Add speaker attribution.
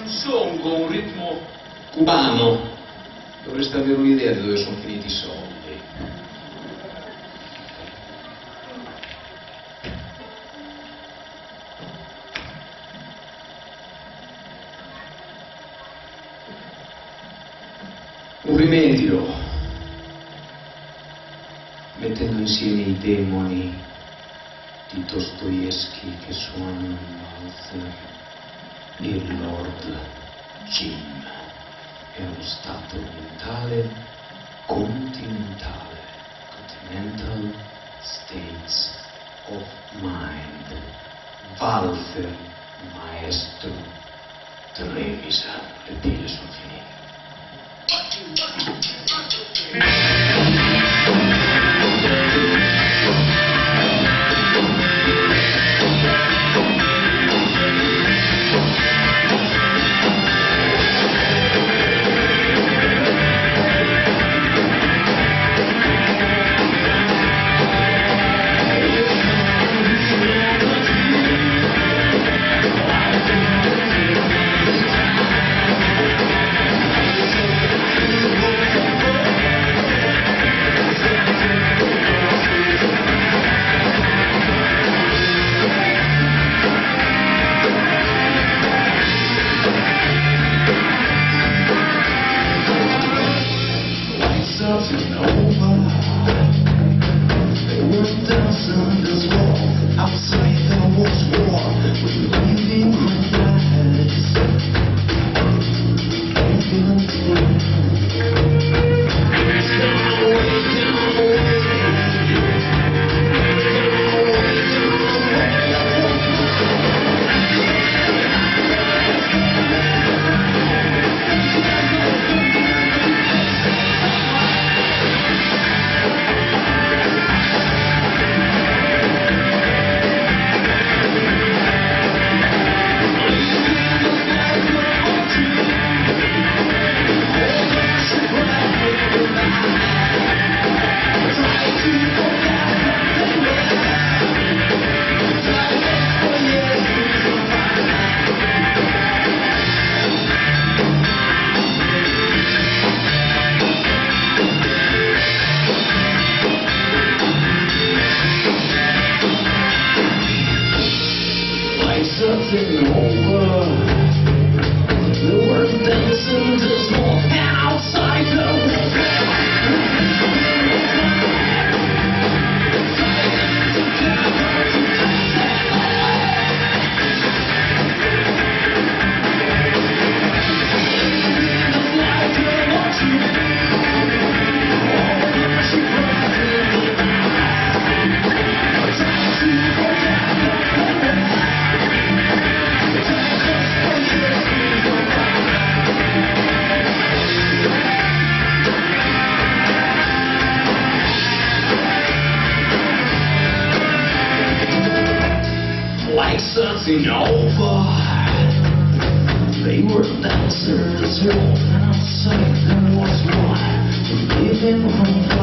Speaker 1: canzone con un ritmo
Speaker 2: Cubano, dovreste avere un'idea di dove sono finiti i soldi. Un rimedio, mettendo insieme i demoni di Dostoevsky che suonano valzer e il Lord Jim. È uno stato mentale continentale, continental states of mind. Walter Maestro Trevisan, le pile sono finite.
Speaker 3: nothing over. They were dancers, walking outside, there was one living room.